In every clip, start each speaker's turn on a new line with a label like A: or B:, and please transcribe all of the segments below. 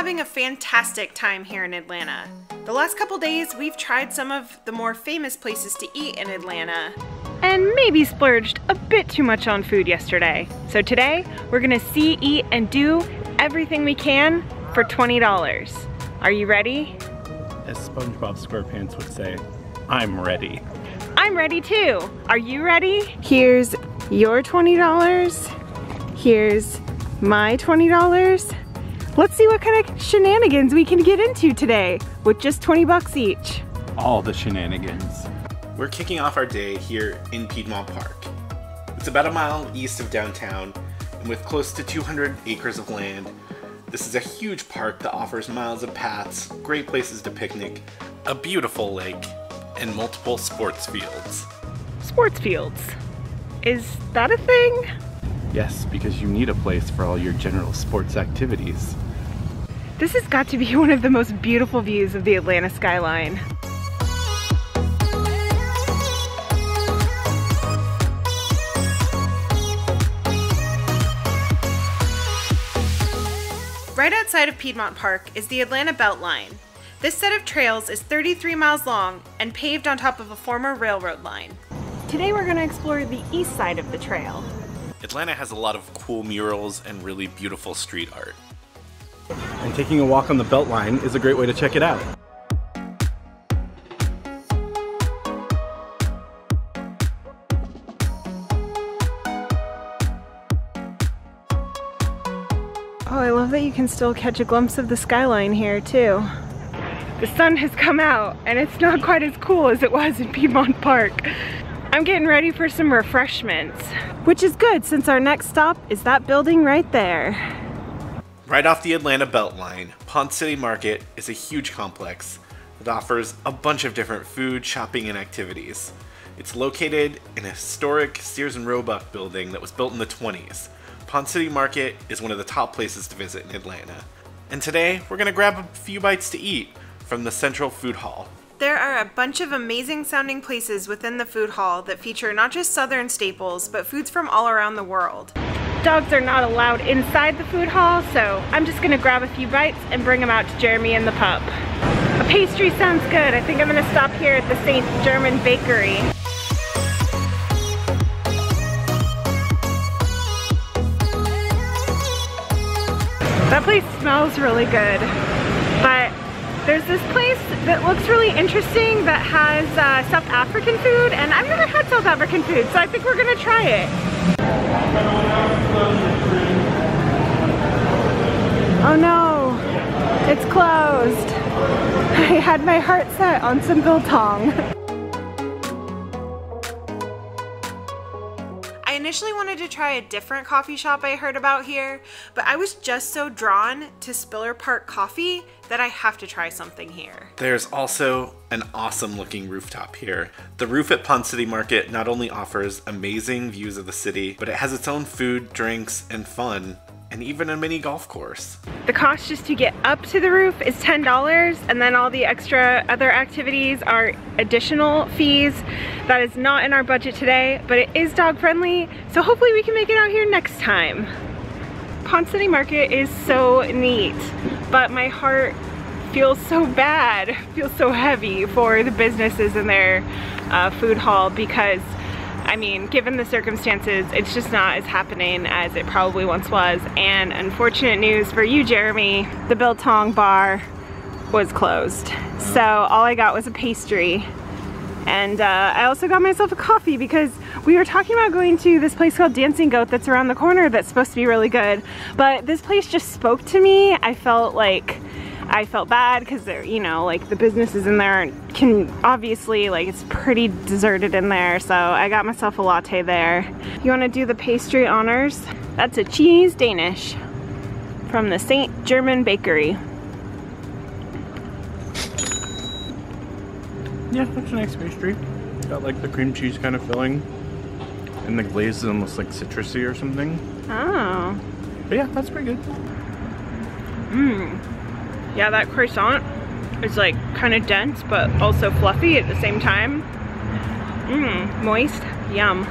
A: having a fantastic time here in Atlanta. The last couple days, we've tried some of the more famous places to eat in Atlanta. And maybe splurged a bit too much on food yesterday. So today, we're gonna see, eat, and do everything we can for $20. Are you ready?
B: As SpongeBob SquarePants would say, I'm ready.
A: I'm ready too. Are you ready? Here's your $20. Here's my $20. Let's see what kind of shenanigans we can get into today with just 20 bucks each.
B: All the shenanigans.
C: We're kicking off our day here in Piedmont Park. It's about a mile east of downtown, and with close to 200 acres of land, this is a huge park that offers miles of paths, great places to picnic, a beautiful lake, and multiple sports fields.
A: Sports fields. Is that a thing?
B: Yes, because you need a place for all your general sports activities.
A: This has got to be one of the most beautiful views of the Atlanta skyline. Right outside of Piedmont Park is the Atlanta Beltline. This set of trails is 33 miles long and paved on top of a former railroad line. Today we're going to explore the east side of the trail.
C: Atlanta has a lot of cool murals and really beautiful street art.
B: And taking a walk on the Beltline is a great way to check it out.
A: Oh, I love that you can still catch a glimpse of the skyline here too. The sun has come out and it's not quite as cool as it was in Piedmont Park. I'm getting ready for some refreshments, which is good since our next stop is that building right there.
C: Right off the Atlanta Beltline, Ponce City Market is a huge complex that offers a bunch of different food, shopping, and activities. It's located in a historic Sears and Roebuck building that was built in the 20s. Ponce City Market is one of the top places to visit in Atlanta. And today, we're gonna grab a few bites to eat from the Central Food Hall. There are a bunch of amazing sounding places within the food hall that feature not just southern staples, but foods from all around the world. Dogs are not allowed inside the food hall, so I'm just gonna grab a few bites and bring them out to Jeremy and the pup. A pastry sounds good. I think I'm gonna stop here at the St. Germain Bakery. That place smells really good, but there's this place that looks really interesting that has uh, South African food, and I've never had South African food, so I think we're gonna try it. Oh no, it's closed. I had my heart set on some biltong. initially wanted to try a different coffee shop I heard about here, but I was just so drawn to Spiller Park Coffee that I have to try something here. There's also an awesome looking rooftop here. The roof at Ponce City Market not only offers amazing views of the city, but it has its own food, drinks, and fun and even a mini golf course. The cost just to get up to the roof is $10 and then all the extra other activities are additional fees. That is not in our budget today, but it is dog friendly, so hopefully we can make it out here next time. Ponce City Market is so neat, but my heart feels so bad, feels so heavy for the businesses in their uh, food hall because I mean, given the circumstances, it's just not as happening as it probably once was. And unfortunate news for you, Jeremy, the Biltong bar was closed. So all I got was a pastry. And uh, I also got myself a coffee because we were talking about going to this place called Dancing Goat that's around the corner that's supposed to be really good. But this place just spoke to me. I felt like I felt bad because they're, you know, like the businesses in there can obviously, like it's pretty deserted in there. So I got myself a latte there. You wanna do the pastry honors? That's a cheese Danish from the St. Germain Bakery.
B: Yeah, that's a nice pastry. Got like the cream cheese kind of filling. And the glaze is almost like citrusy or something.
A: Oh.
B: But yeah, that's pretty good.
A: Mmm. Yeah, that croissant is like kind of dense, but also fluffy at the same time. Mmm, moist, yum.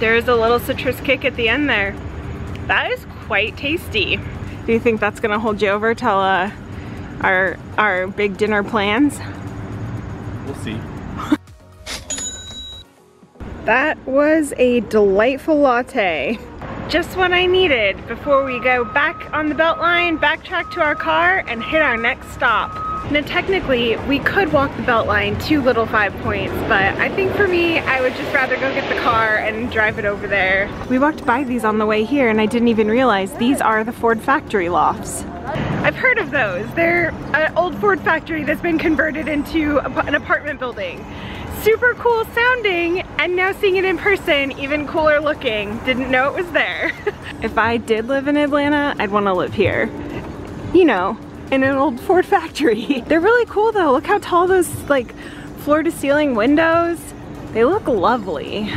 A: There's a little citrus kick at the end there. That is quite tasty. Do you think that's gonna hold you over till uh, our, our big dinner plans?
B: We'll see.
A: that was a delightful latte. Just what I needed before we go back on the Beltline, backtrack to our car, and hit our next stop. Now technically, we could walk the Beltline to Little Five Points, but I think for me, I would just rather go get the car and drive it over there. We walked by these on the way here and I didn't even realize these are the Ford factory lofts. I've heard of those. They're an old Ford factory that's been converted into an apartment building super cool sounding and now seeing it in person, even cooler looking. Didn't know it was there. if I did live in Atlanta, I'd want to live here. You know, in an old Ford factory. They're really cool though. Look how tall those like floor to ceiling windows. They look lovely.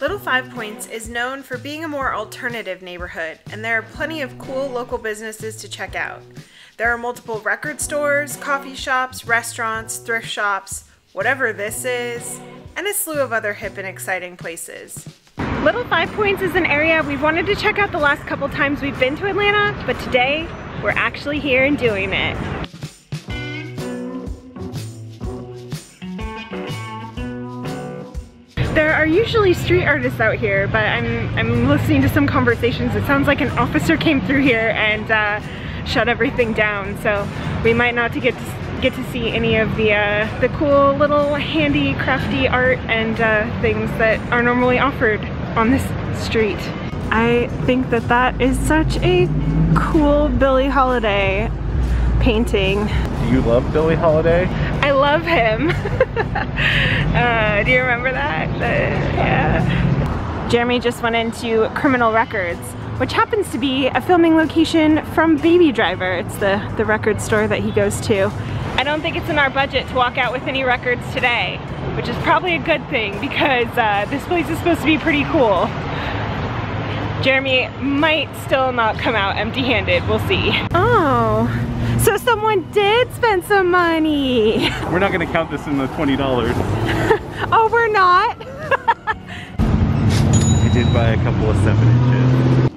A: Little Five Points is known for being a more alternative neighborhood, and there are plenty of cool local businesses to check out. There are multiple record stores, coffee shops, restaurants, thrift shops, whatever this is, and a slew of other hip and exciting places. Little Five Points is an area we've wanted to check out the last couple times we've been to Atlanta, but today we're actually here and doing it. There are usually street artists out here, but I'm, I'm listening to some conversations. It sounds like an officer came through here and uh, shut everything down, so we might not to get to get to see any of the uh, the cool little handy crafty art and uh, things that are normally offered on this street. I think that that is such a cool Billie Holiday painting.
B: Do you love Billie Holiday?
A: I love him. uh, do you remember that? Uh, yeah. Jeremy just went into Criminal Records which happens to be a filming location from Baby Driver. It's the, the record store that he goes to. I don't think it's in our budget to walk out with any records today, which is probably a good thing because uh, this place is supposed to be pretty cool. Jeremy might still not come out empty-handed, we'll see. Oh, so someone did spend some money.
B: We're not gonna count this in the $20.
A: oh, we're not?
B: I did buy a couple of seven inches.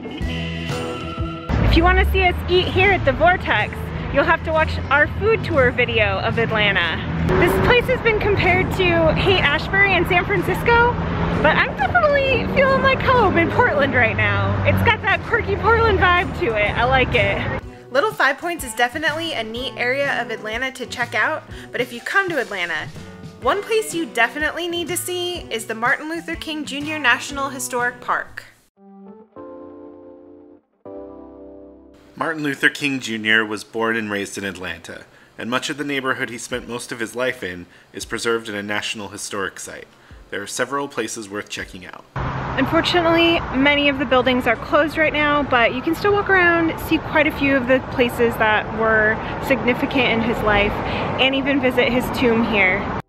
A: If you wanna see us eat here at the Vortex, you'll have to watch our food tour video of Atlanta. This place has been compared to Haight-Ashbury in San Francisco, but I'm definitely feeling like home in Portland right now. It's got that quirky Portland vibe to it. I like it. Little Five Points is definitely a neat area of Atlanta to check out, but if you come to Atlanta, one place you definitely need to see is the Martin Luther King Jr. National Historic Park.
C: Martin Luther King Jr. was born and raised in Atlanta, and much of the neighborhood he spent most of his life in is preserved in a National Historic Site. There are several places worth checking out.
A: Unfortunately, many of the buildings are closed right now, but you can still walk around, see quite a few of the places that were significant in his life, and even visit his tomb here.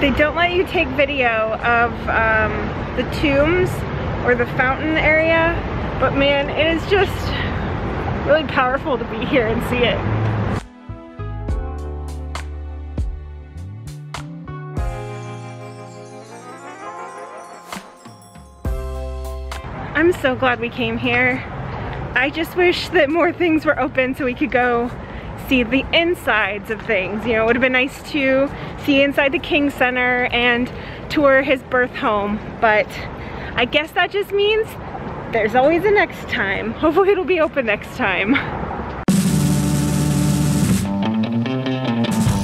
A: They don't let you take video of um, the tombs or the fountain area, but man, it is just really powerful to be here and see it. I'm so glad we came here. I just wish that more things were open so we could go see the insides of things. You know, it would have been nice to see inside the King Center and tour his birth home, but I guess that just means there's always a next time. Hopefully it'll be open next time.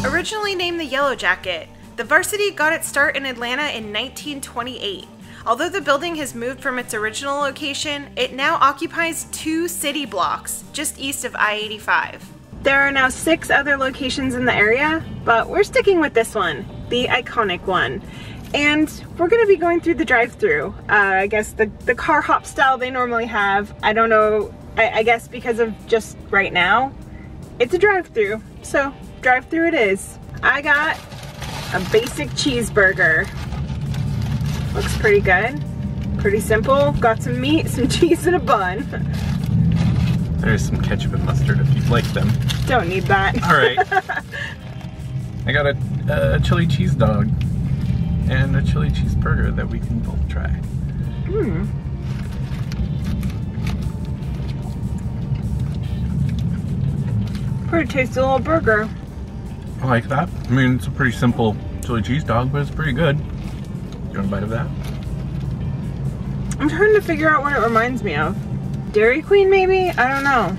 A: Originally named the Yellow Jacket, the varsity got its start in Atlanta in 1928. Although the building has moved from its original location, it now occupies two city blocks just east of I-85. There are now six other locations in the area, but we're sticking with this one, the iconic one. And we're gonna be going through the drive-through. Uh, I guess the, the car hop style they normally have. I don't know, I, I guess because of just right now, it's a drive-through. So drive-through it is. I got a basic cheeseburger. Looks pretty good. Pretty simple. Got some meat, some cheese, and a bun.
C: There's some ketchup and mustard if you'd like them.
A: Don't need that.
C: All right. I got a, a chili cheese dog and a chili cheese burger that we can both try. Hmm.
A: Pretty tasty little burger.
C: I like that. I mean, it's a pretty simple chili cheese dog, but it's pretty good. You want a bite of that?
A: I'm trying to figure out what it reminds me of. Dairy Queen, maybe? I don't know.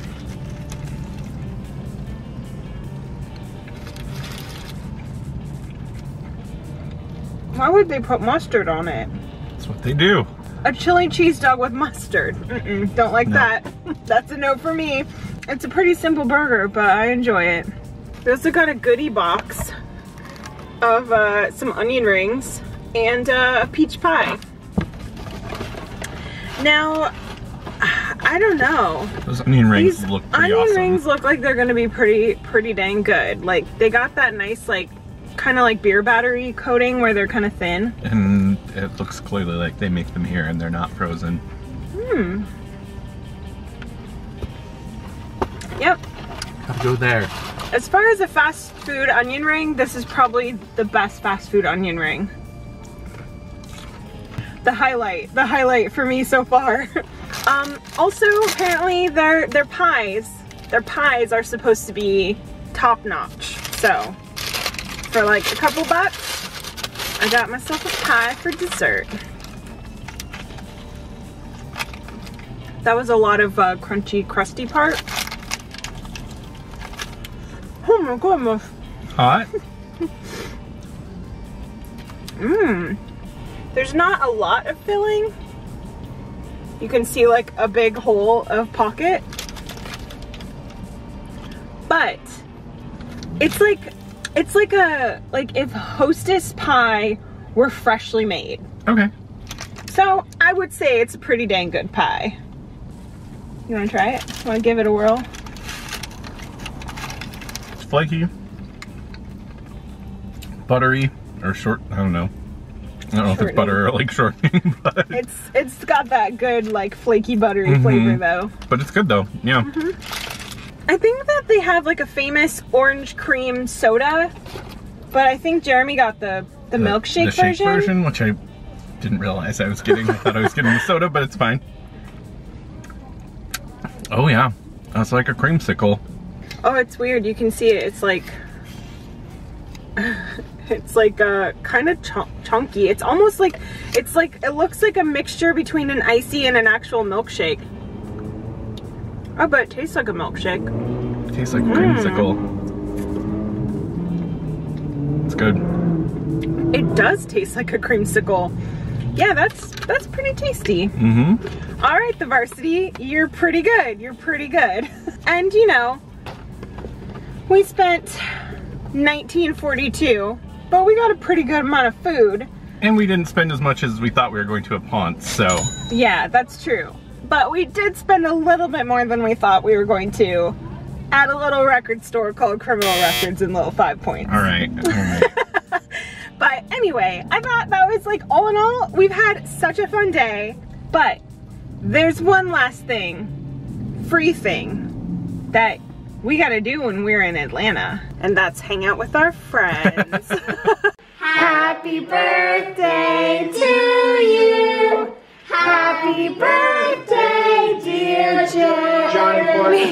A: Why would they put mustard on it?
C: That's what they do.
A: A chili cheese dog with mustard. Mm -mm, don't like no. that. That's a no for me. It's a pretty simple burger, but I enjoy it. We also got a goodie box of uh, some onion rings and uh, a peach pie. Now, I don't know.
C: Those onion rings These look pretty
A: onion
C: awesome.
A: rings look like they're gonna be pretty, pretty dang good. Like they got that nice, like, kind of like beer battery coating where they're kind of thin.
C: And it looks clearly like they make them here and they're not frozen.
A: Hmm. Yep.
C: Gotta go there.
A: As far as a fast food onion ring, this is probably the best fast food onion ring. The highlight, the highlight for me so far. um, also, apparently their, their pies, their pies are supposed to be top notch. So, for like a couple bucks, I got myself a pie for dessert. That was a lot of uh, crunchy, crusty part. Oh my goodness.
C: Hot?
A: Mmm. There's not a lot of filling. You can see like a big hole of pocket. But it's like it's like a like if hostess pie were freshly made.
C: Okay.
A: So I would say it's a pretty dang good pie. You wanna try it? Wanna give it a whirl?
C: flaky, buttery, or short, I don't know. I don't know if it's butter or like shortening, but
A: it's it's got that good like flaky buttery mm -hmm. flavor though.
C: But it's good though, yeah. Mm -hmm.
A: I think that they have like a famous orange cream soda, but I think Jeremy got the the, the milkshake
C: the
A: version.
C: version, which I didn't realize I was getting. I thought I was getting the soda, but it's fine. Oh yeah, that's like a creamsicle.
A: Oh, it's weird. You can see it. It's like, it's like uh, kind of ch chunky. It's almost like, it's like, it looks like a mixture between an icy and an actual milkshake. Oh, but it tastes like a milkshake.
C: It tastes like a creamsicle. Mm. It's good.
A: It does taste like a creamsicle. Yeah, that's that's pretty tasty.
C: Mm-hmm.
A: All right, the varsity, you're pretty good. You're pretty good. And you know, we spent 1942, but we got a pretty good amount of food.
C: And we didn't spend as much as we thought we were going to at Ponce, so.
A: Yeah, that's true. But we did spend a little bit more than we thought we were going to at a little record store called Criminal Records in Little Five Points.
C: All right, all right.
A: but anyway, I thought that was like, all in all, we've had such a fun day. But there's one last thing, free thing, that we gotta do when we're in Atlanta. And that's hang out with our friends. Happy birthday to you. Happy birthday, dear Jeremy.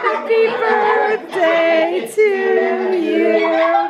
A: Happy birthday to